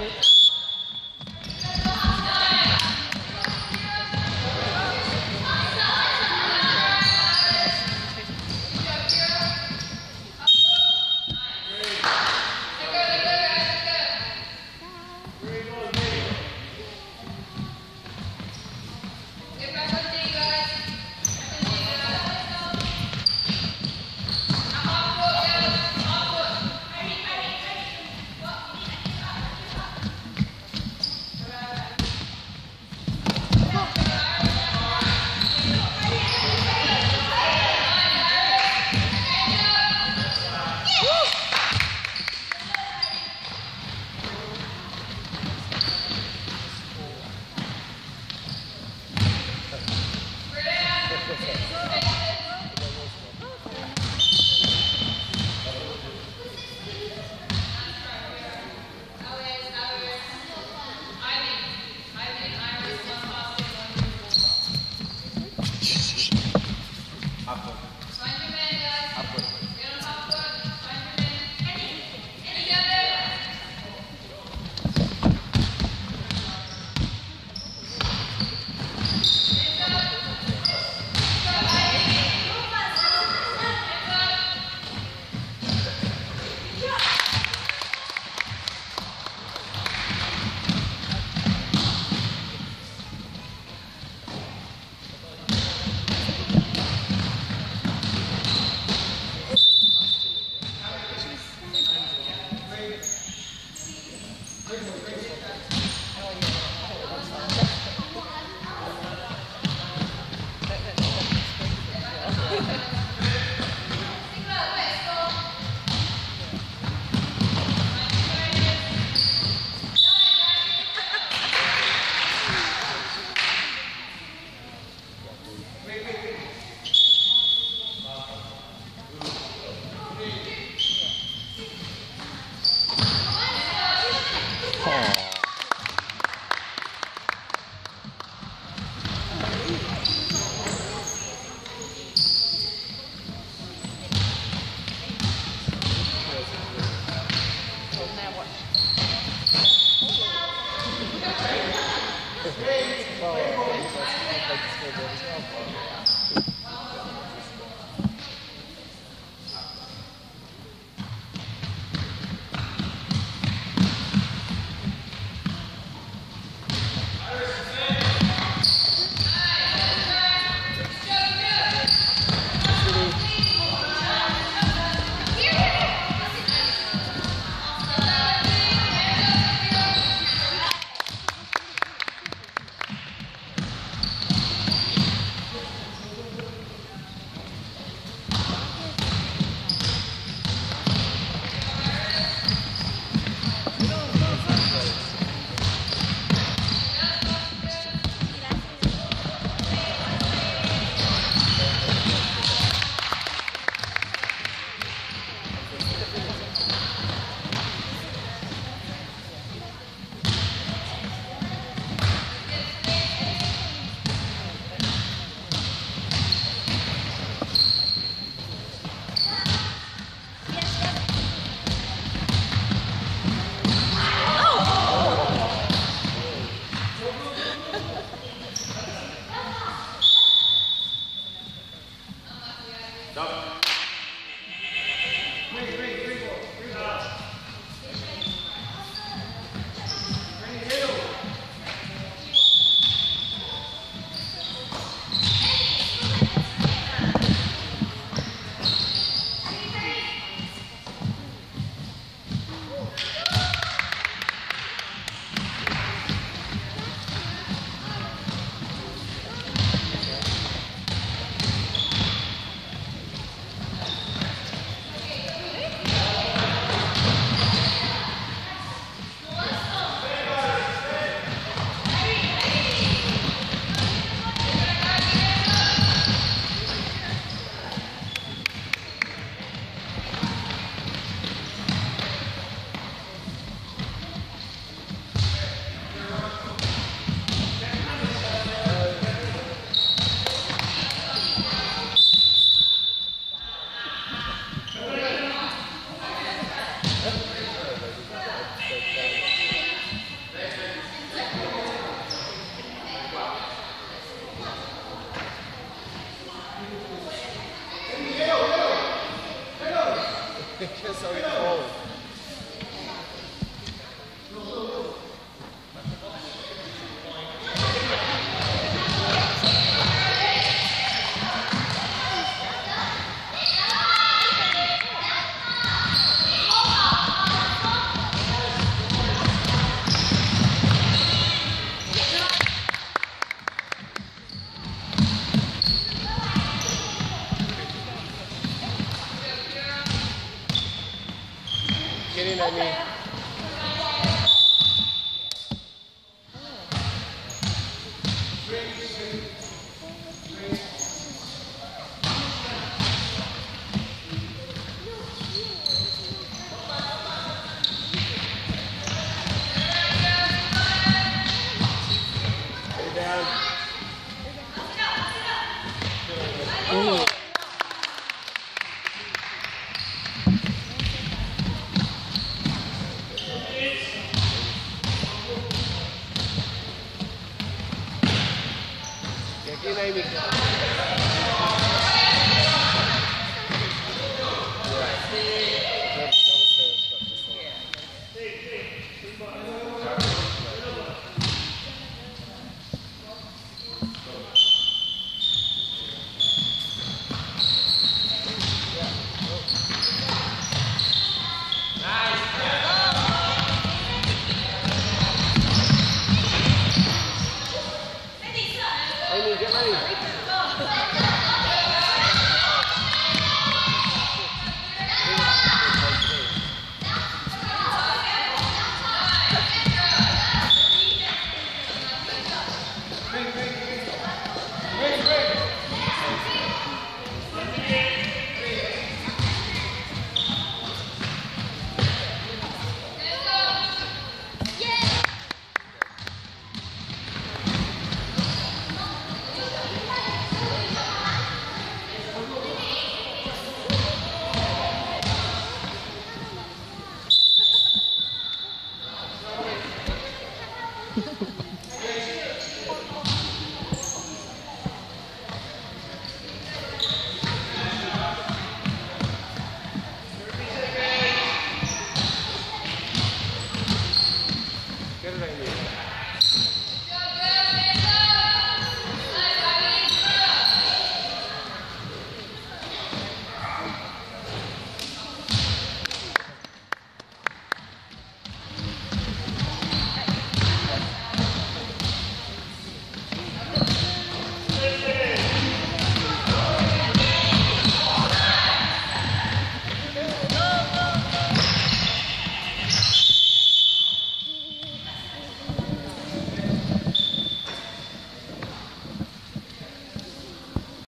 Thank dynamic.